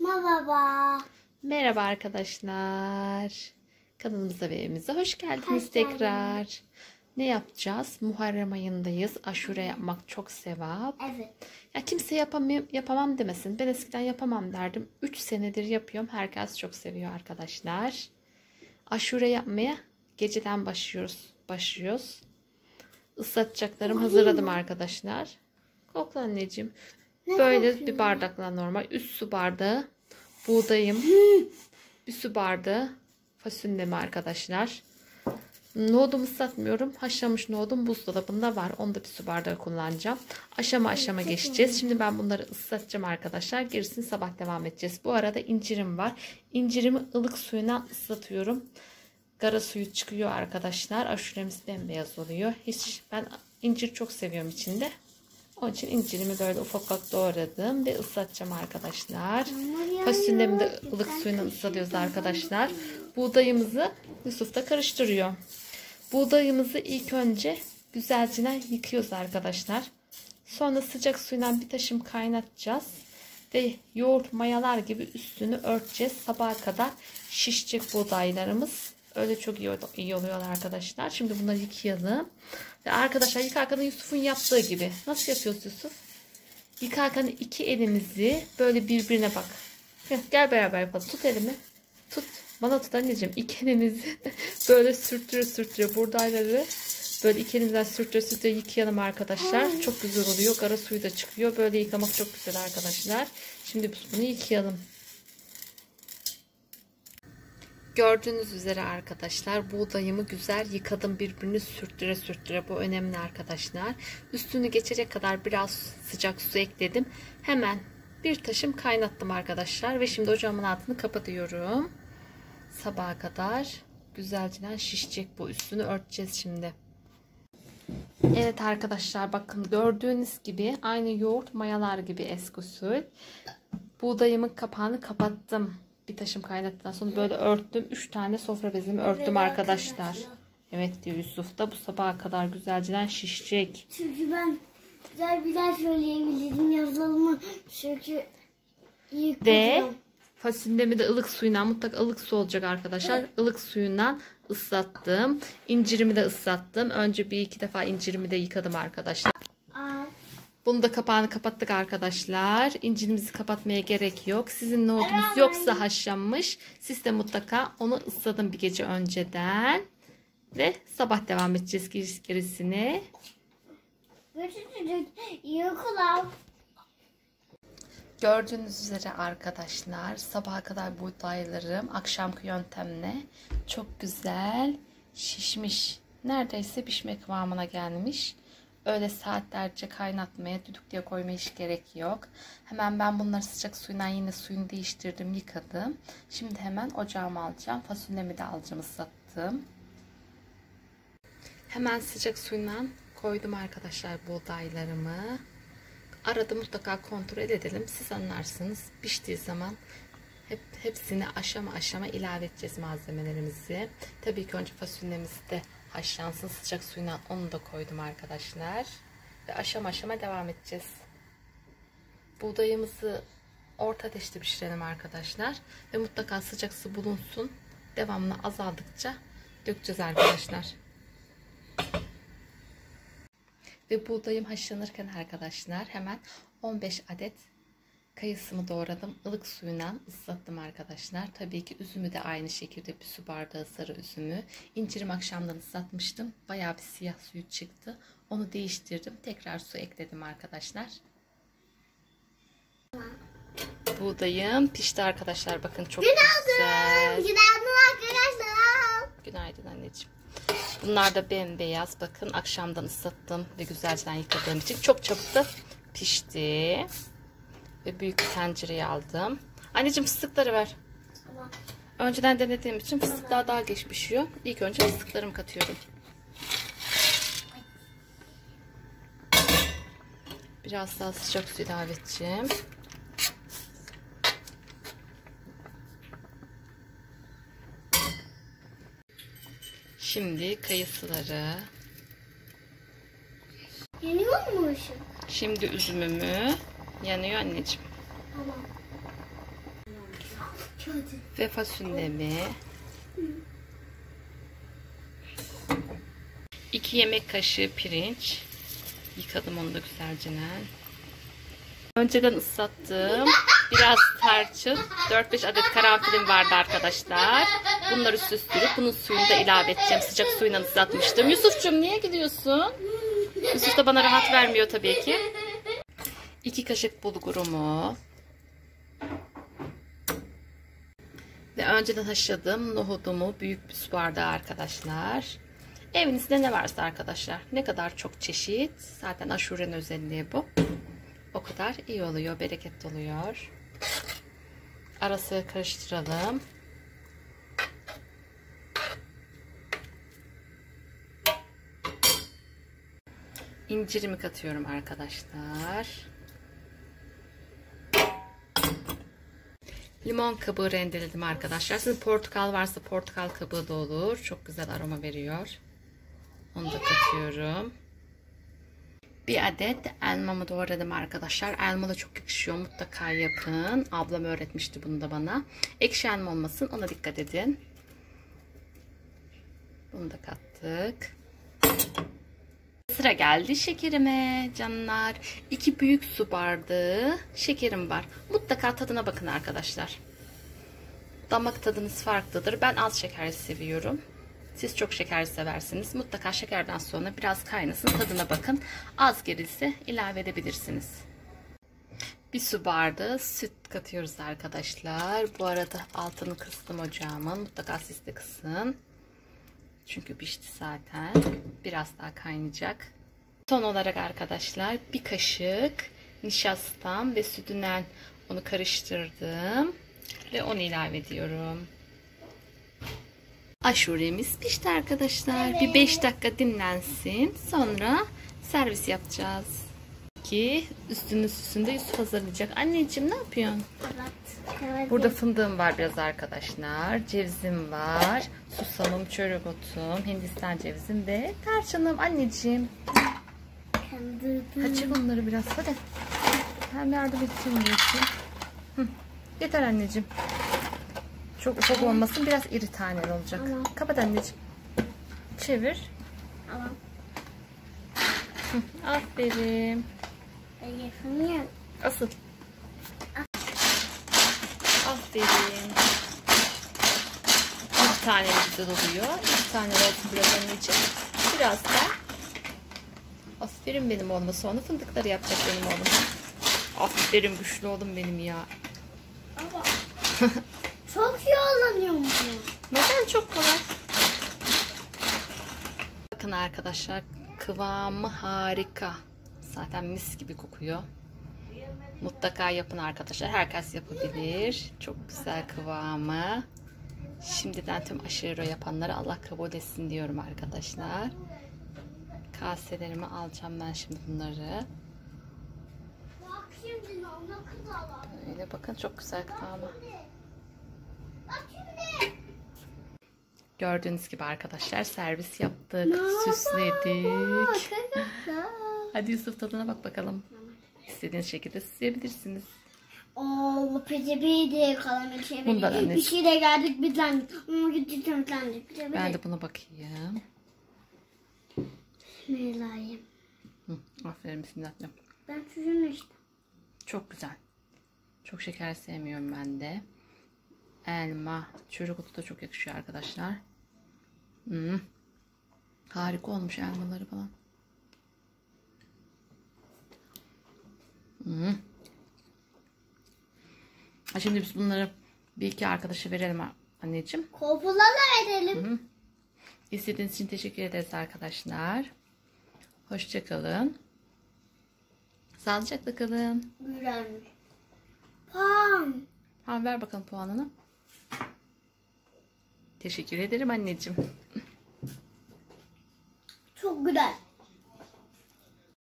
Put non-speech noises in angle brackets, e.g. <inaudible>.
Merhaba. Merhaba arkadaşlar. Kanalımıza ve evimize hoş geldiniz Hoş tekrar. Ne yapacağız? Muharrem ayındayız. Aşure yapmak çok sevap. Evet. Ya kimse yapamam, yapamam demesin. Ben eskiden yapamam derdim. 3 senedir yapıyorum. Herkes çok seviyor arkadaşlar. Aşure yapmaya geceden başlıyoruz. Başlıyoruz. Islatacaklarım hazırladım arkadaşlar. Kokla anneciğim. Böyle bir bardakla normal. Üst su bardağı buğdayım. bir su bardağı fasulyemi arkadaşlar. Nohudumu ıslatmıyorum. Haşlanmış nohudum buzdolabında var. Onu da bir su bardağı kullanacağım. Aşama aşama geçeceğiz. Şimdi ben bunları ıslatacağım arkadaşlar. Gerisini sabah devam edeceğiz. Bu arada incirim var. İncirimi ılık suyuna ıslatıyorum. Gara suyu çıkıyor arkadaşlar. Aşuremiz bembeyaz oluyor. Hiç ben incir çok seviyorum içinde. Onun için incirimi böyle ufak ufak doğradım ve ıslatacağım arkadaşlar. Fasulyemi de ılık suyuna ıslatıyoruz arkadaşlar. Buğdayımızı Yusuf da karıştırıyor. Buğdayımızı ilk önce güzelce yıkıyoruz arkadaşlar. Sonra sıcak suyla bir taşım kaynatacağız. Ve yoğurt mayalar gibi üstünü örteceğiz. Sabaha kadar şişecek buğdaylarımız. Öyle çok iyi, iyi oluyorlar arkadaşlar. Şimdi bunları yıkayalım. Ve arkadaşlar yıkarken Yusuf'un yaptığı gibi. Nasıl yapıyoruz Yusuf? Yıkarken iki elimizi böyle birbirine bak. Gel, gel beraber yapalım. Tut elimi. Tut. Bana tut anneciğim. İki elimizi <laughs> böyle sürtüre sürtüre buğdayları böyle iki elimizden sürtüre sürtüre yıkayalım arkadaşlar. Çok güzel oluyor. Gara suyu da çıkıyor. Böyle yıkamak çok güzel arkadaşlar. Şimdi biz bunu yıkayalım. Gördüğünüz üzere arkadaşlar buğdayımı güzel yıkadım birbirini sürttüre sürttüre bu önemli arkadaşlar. Üstünü geçecek kadar biraz sıcak su ekledim. Hemen bir taşım kaynattım arkadaşlar ve şimdi ocağımın altını kapatıyorum. Sabaha kadar güzelce şişecek bu üstünü örteceğiz şimdi. Evet arkadaşlar bakın gördüğünüz gibi aynı yoğurt mayalar gibi eski usul. Buğdayımın kapağını kapattım bir taşım kaynattıktan sonra böyle örttüm. 3 tane sofra bezimi örttüm arkadaşlar. Evet diyor Yusuf da bu sabaha kadar güzelce şişecek. Çünkü ben güzel bir ders söyleyebilirim yazılımı. Çünkü iyi Ve fasulyemi de ılık suyuna mutlaka ılık su olacak arkadaşlar. Ilık suyundan ıslattım. İncirimi de ıslattım. Önce bir iki defa incirimi de yıkadım arkadaşlar. Bunu da kapağını kapattık arkadaşlar. İncirimizi kapatmaya gerek yok. Sizin nohutunuz yoksa haşlanmış. Siz de mutlaka onu ısladın bir gece önceden. Ve sabah devam edeceğiz gerisi- gerisine. Görüşürüz. İyi okullar. Gördüğünüz üzere arkadaşlar sabaha kadar buğdaylarım akşamki yöntemle çok güzel şişmiş. Neredeyse pişme kıvamına gelmiş. Öyle saatlerce kaynatmaya, düdüklüye koymaya hiç gerek yok. Hemen ben bunları sıcak suyla yine suyunu değiştirdim, yıkadım. Şimdi hemen ocağıma alacağım. Fasulyemi de alacağım, ıslattım. Hemen sıcak suyla koydum arkadaşlar buğdaylarımı. Arada mutlaka kontrol edelim. Siz anlarsınız. Piştiği zaman hep hepsini aşama aşama ilave edeceğiz malzemelerimizi. Tabii ki önce fasulyemiz de haşlansın sıcak suyuna onu da koydum arkadaşlar. Ve aşama aşama devam edeceğiz. Buğdayımızı orta ateşte pişirelim arkadaşlar. Ve mutlaka sıcak su bulunsun. Devamlı azaldıkça dökeceğiz arkadaşlar. Ve buğdayım haşlanırken arkadaşlar hemen 15 adet kayısımı doğradım. ılık suyuna ıslattım arkadaşlar. Tabii ki üzümü de aynı şekilde bir su bardağı sarı üzümü. İncirim akşamdan ıslatmıştım. Bayağı bir siyah suyu çıktı. Onu değiştirdim. Tekrar su ekledim arkadaşlar. Buğdayım pişti arkadaşlar. Bakın çok güzel. Günaydın arkadaşlar. Günaydın anneciğim. Bunlar da bembeyaz. Bakın akşamdan ıslattım ve güzelce yıkadığım için çok çabuk da pişti. Ve büyük bir tencereye aldım. Anneciğim fıstıkları ver. Tamam. Önceden denediğim için fıstıklar daha geç pişiyor. İlk önce fıstıklarımı katıyorum. Biraz daha sıcak su ilave edeceğim. Şimdi kayısıları, Yanıyor mu ışık? şimdi üzümümü yanıyor anneciğim. Tamam. Ve fasulyemi. 2 yemek kaşığı pirinç. Yıkadım onu da güzelce. Önceden ıslattım. Biraz tarçın. 4-5 adet karanfilim vardı arkadaşlar. Bunları süstürüp bunun suyunu da ilave edeceğim. Sıcak suyla ıslatmıştım. Yusuf'cum niye gidiyorsun? Yusuf da bana rahat vermiyor tabii ki. 2 kaşık bulgurumu. Ve önceden haşladığım nohudumu büyük bir su bardağı arkadaşlar. Evinizde ne varsa arkadaşlar. Ne kadar çok çeşit. Zaten aşurenin özelliği bu. O kadar iyi oluyor. Bereketli oluyor. Arası karıştıralım. İncirimi katıyorum arkadaşlar. Limon kabuğu rendeledim arkadaşlar. Sizin portakal varsa portakal kabuğu da olur. Çok güzel aroma veriyor. Onu da katıyorum. Bir adet elmamı doğradım arkadaşlar. Elma da çok yakışıyor. Mutlaka yapın. Ablam öğretmişti bunu da bana. Ekşi elma olmasın. Ona dikkat edin. Bunu da kattık. Sıra geldi şekerime canlar. İki büyük su bardağı şekerim var. Mutlaka tadına bakın arkadaşlar. Damak tadınız farklıdır. Ben az şeker seviyorum. Siz çok şeker seversiniz. Mutlaka şekerden sonra biraz kaynasın. Tadına bakın. Az gelirse ilave edebilirsiniz. Bir su bardağı süt katıyoruz arkadaşlar. Bu arada altını kıstım ocağımın. Mutlaka siz de kısın. Çünkü pişti zaten. Biraz daha kaynayacak. Son olarak arkadaşlar bir kaşık nişastam ve sütünden onu karıştırdım. Ve onu ilave ediyorum. Aşuremiz pişti arkadaşlar. Bir 5 dakika dinlensin. Sonra servis yapacağız. Ki üstünü süsünde Yusuf hazırlayacak. Anneciğim ne yapıyorsun? Evet. Burada fındığım var biraz arkadaşlar. Cevizim var. Susamım, çörek otum, Hindistan cevizim ve tarçınım. Anneciğim. Açık onları biraz hadi. Hem yardım edeceğim diyorsun. Hı. Yeter anneciğim. Çok ufak olmasın. Biraz iri taneler olacak. Tamam. Kapat anneciğim. Çevir. Tamam. Aferin. Ben yapamıyorum. Asıl. Aferin. Bir tane güzel oluyor. Bir tane olsun biraz anneciğim. Biraz da. Aferin benim oğluma. Sonra fındıkları yapacak benim oğlum. Aferin güçlü oğlum benim ya. Ama çok yoğunlanıyor mu? Neden çok kolay? Bakın arkadaşlar kıvamı harika. Zaten mis gibi kokuyor. Mutlaka yapın arkadaşlar. Herkes yapabilir. Çok güzel kıvamı. Şimdiden tüm aşırı yapanlara Allah kabul etsin diyorum arkadaşlar. Kaselerimi alacağım ben şimdi bunları. Öyle bakın çok güzel kıvamı. Gördüğünüz gibi arkadaşlar servis yaptık. Süsledik. Hadi Yusuf tadına bak bakalım. İstediğiniz şekilde süsleyebilirsiniz. Oo, pide kalan bir şey. Bundan Bir şey de geldik bir tane. Ama gitti tane tane. Pide Ben de buna bakayım. Bismillahirrahmanirrahim. Aferin bismillahirrahmanirrahim. Ben çocuğum işte. Çok güzel. Çok şeker sevmiyorum ben de. Elma, çörek otu da çok yakışıyor arkadaşlar. Hmm. Harika olmuş elmaları falan. Hmm. Şimdi biz bunları bir iki arkadaşa verelim anneciğim. Kopula da verelim. İzlediğiniz için teşekkür ederiz arkadaşlar. Hoşçakalın. Sağlıcakla kalın. Güzelmiş. Pam. Ha ver bakalım puanını. Teşekkür ederim anneciğim. Çok güzel.